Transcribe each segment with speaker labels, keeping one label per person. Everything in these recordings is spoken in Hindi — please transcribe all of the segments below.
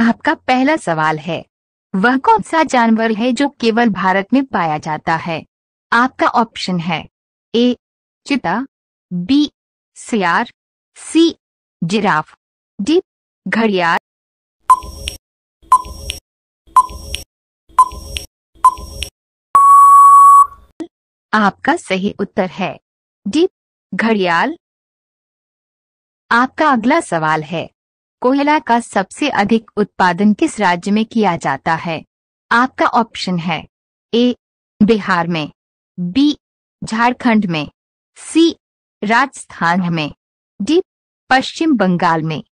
Speaker 1: आपका पहला सवाल है, वह कौन सा जानवर है जो केवल भारत में पाया जाता है? आपका ऑप्शन है, ए, चिता, बी, सियार, सी, जिराफ, डी, घड़ियाल। आपका सही उत्तर है, डी, घड़ियाल। आपका अगला सवाल है कोयला का सबसे अधिक उत्पादन किस राज्य में किया जाता है? आपका ऑप्शन है ए, बिहार में, बी, झारखंड में, सी, राजस्थान में, डी, पश्चिम बंगाल में।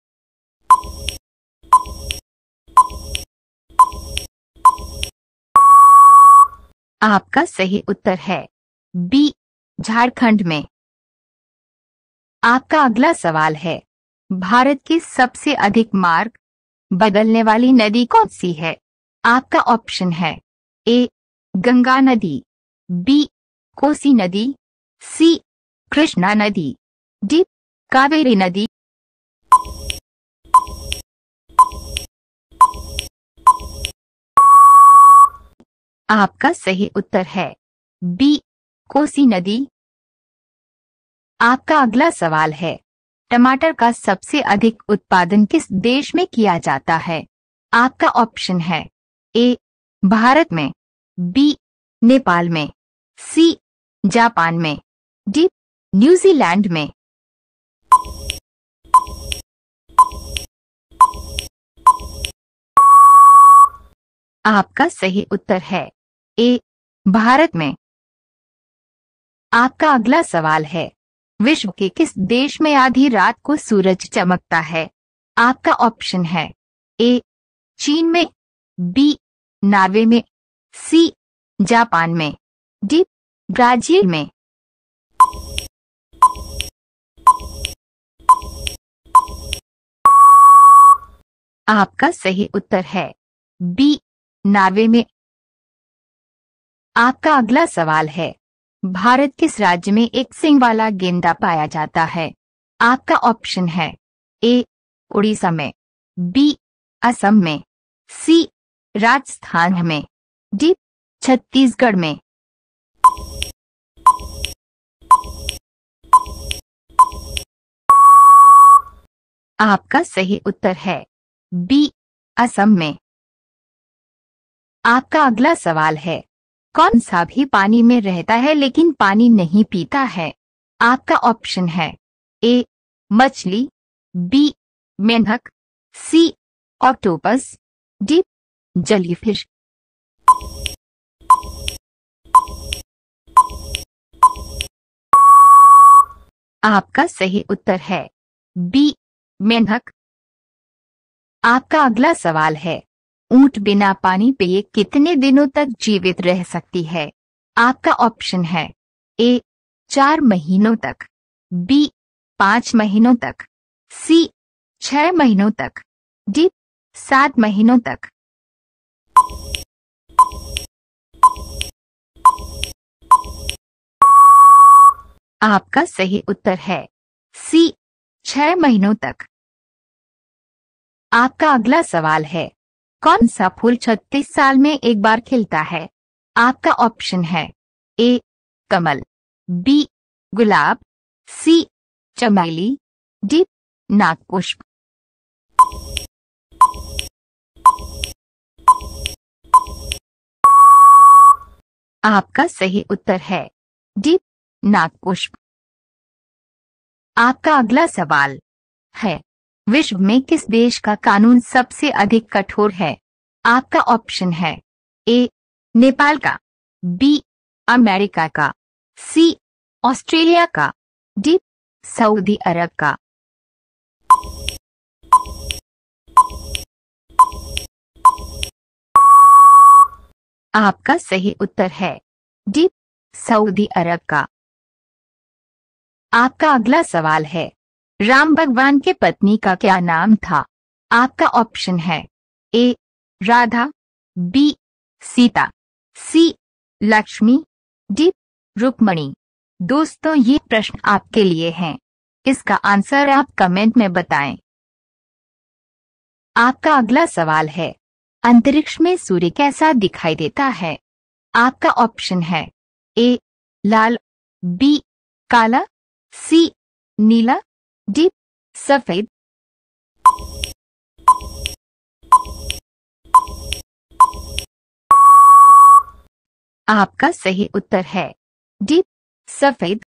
Speaker 1: आपका सही उत्तर है बी, झारखंड में। आपका अगला सवाल है भारत की सबसे अधिक मार्ग बदलने वाली नदी कौन सी है? आपका ऑप्शन है ए, गंगा नदी, बी, कोसी नदी, सी, कृष्णा नदी, डी, कावेरी नदी। आपका सही उत्तर है बी, कोसी नदी। आपका अगला सवाल है टमाटर का सबसे अधिक उत्पादन किस देश में किया जाता है? आपका ऑप्शन है ए, भारत में, बी, नेपाल में, सी, जापान में, डी, न्यूजीलैंड में। आपका सही उत्तर है ए, भारत में। आपका अगला सवाल है विश्व के किस देश में आधी रात को सूरज चमकता है? आपका ऑप्शन है ए, चीन में, बी, नार्वे में, सी, जापान में, डी, ब्राज़ील में। आपका सही उत्तर है बी, नार्वे में। आपका अगला सवाल है भारत किस राज्य में एक सिंग वाला गेंदा पाया जाता है? आपका ऑप्शन है ए, उड़ीसा में, बी, असम में, सी, राजस्थान में, डी, छत्तीसगढ़ में। आपका सही उत्तर है बी, असम में। आपका अगला सवाल है कौन सा भी पानी में रहता है लेकिन पानी नहीं पीता है। आपका ऑप्शन है ए, मछली, बी, मेंढक, सी, ऑक्टोपस, डी, जलीफिश। आपका सही उत्तर है बी, मेंढक। आपका अगला सवाल है ऊँट बिना पानी पिए कितने दिनों तक जीवित रह सकती है? आपका ऑप्शन है ए, चार महीनों तक, बी, पाँच महीनों तक, सी, छह महीनों तक, डी, सात महीनों तक। आपका सही उत्तर है सी, छह महीनों तक। आपका अगला सवाल है कौन सा फूल 36 साल में एक बार खिलता है? आपका ऑप्शन है ए, कमल, बी, गुलाब, सी, चमेली, डी, नागपुष्प। आपका सही उत्तर है डी, नागपुष्प। आपका अगला सवाल है विश्व में किस देश का कानून सबसे अधिक कठोर है? आपका ऑप्शन है ए, नेपाल का, बी, अमेरिका का, सी, ऑस्ट्रेलिया का, डी, सऊदी अरब का। आपका सही उत्तर है डी, सऊदी अरब का। आपका अगला सवाल है राम भगवान के पत्नी का क्या नाम था? आपका ऑप्शन है A, Radha, B, Sita, C, Lakshmi, D, Rukmini. दोस्तों, ये प्रश्न आपके लिए हैं। इसका आंसर आप कमेंट में बताएँ। आपका अगला सवाल है, अंतरिक्ष में सूर्य कैसा दिखाई देता है? आपका ऑप्शन है ए, लाल, बी, काला, सी, नीला डी सफ़ेद आपका सही उत्तर है। डीप सफ़ेद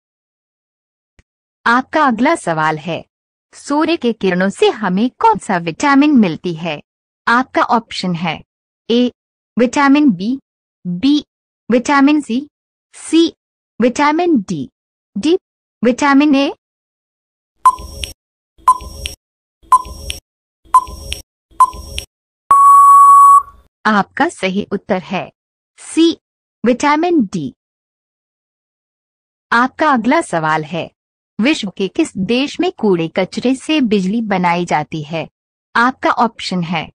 Speaker 1: आपका अगला सवाल है। सूर्य के किरणों से हमें कौन सा विटामिन मिलती है? आपका ऑप्शन है। A vitamin B B vitamin C C vitamin D D vitamin A आपका सही उत्तर है। सी विटामिन डी आपका अगला सवाल है, विश्व के किस देश में कूड़े कचरे से बिजली बनाई जाती है? आपका ऑप्शन है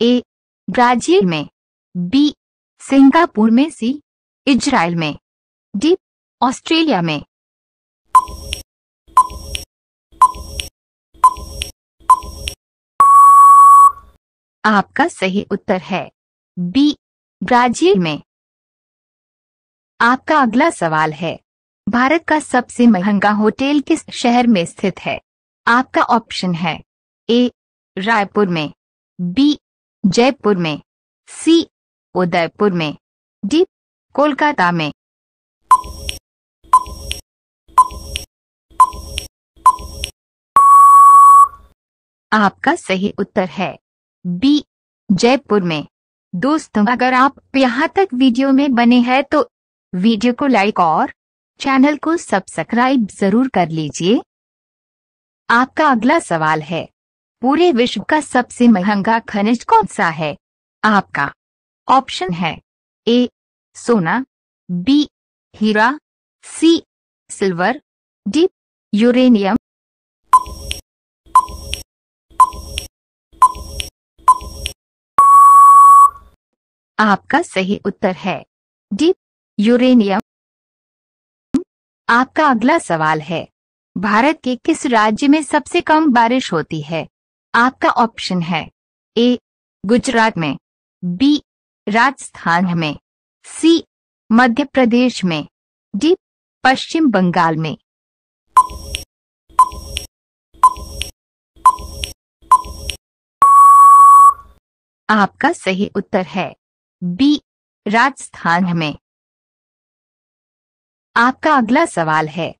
Speaker 1: ए ब्राज़ील में बी सिंगापुर में सी इजराइल में डी ऑस्ट्रेलिया में। आपका सही उत्तर है बी, ब्राज़ील में। आपका अगला सवाल है, भारत का सबसे महँगा होटल किस शहर में स्थित है? आपका ऑप्शन है, ए, रायपुर में, बी, जयपुर में, सी, उदयपुर में, डी, कोलकाता में। आपका सही उत्तर है, बी, जयपुर में। दोस्तों, अगर आप यहाँ तक वीडियो में बने हैं तो वीडियो को लाइक और चैनल को सब्सक्राइब ज़रूर कर लीजिए। आपका अगला सवाल है, पूरे विश्व का सबसे महँगा खनिज कौन सा है? आपका ऑप्शन है, ए, सोना, बी, हीरा, सी, सिल्वर, डी, यूरेनियम आपका सही उत्तर है। D, uranium. आपका अगला सवाल है, भारत के किस राज्य में सबसे कम बारिश होती है? आपका ऑप्शन है, ए, गुजरात में, बी, राजस्थान में, सी, मध्य प्रदेश में, डी, पश्चिम बंगाल में। आपका सही उत्तर है। बी, राजस्थान में। आपका अगला सवाल है,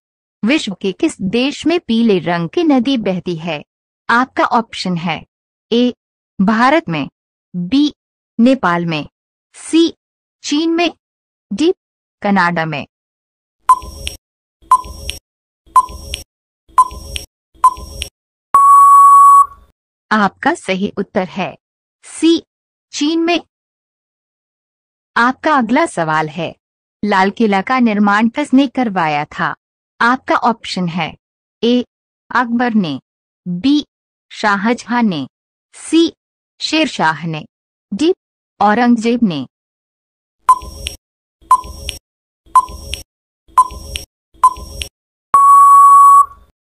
Speaker 1: विश्व के किस देश में पीले रंग की नदी बहती है? आपका ऑप्शन है, ए, भारत में, बी, नेपाल में, सी, चीन में, डी, कनाडा में। आपका सही उत्तर है, सी, चीन में। आपका अगला सवाल है। लाल किला का निर्माण किसने करवाया था? आपका ऑप्शन है। ए. अकबर ने। बी. शाहजहां ने। सी. शेरशाह ने। डी. औरंगज़ेब ने।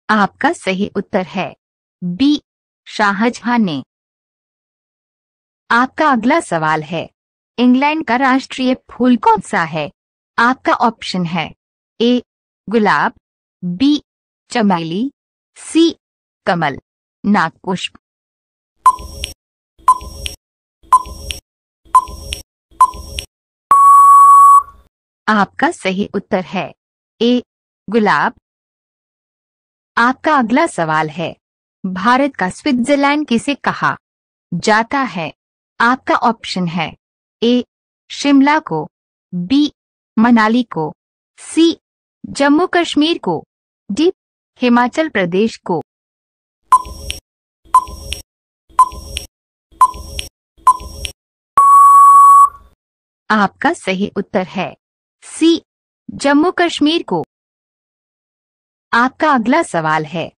Speaker 1: आपका सही उत्तर है। बी. शाहजहां ने। आपका अगला सवाल है। इंग्लैंड का राष्ट्रीय फूल कौन सा है? आपका ऑप्शन है ए, गुलाब, बी, चमेली, सी, कमल, नागपुष्प। आपका सही उत्तर है ए, गुलाब। आपका अगला सवाल है, भारत का स्विट्जरलैंड किसे कहा जाता है? आपका ऑप्शन है ए, शिमला को, बी, मनाली को, सी, जम्मू कश्मीर को, डी, हिमाचल प्रदेश को। आपका सही उत्तर है, सी, जम्मू कश्मीर को। आपका अगला सवाल है,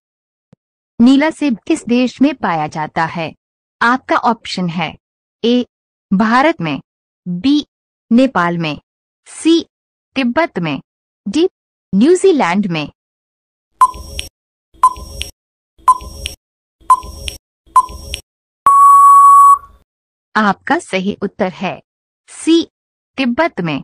Speaker 1: नीला सेब किस देश में पाया जाता है? आपका ऑप्शन है, ए, भारत में। बी, नेपाल में, सी, तिब्बत में, डी, न्यूजीलैंड में। आपका सही उत्तर है, सी, तिब्बत में।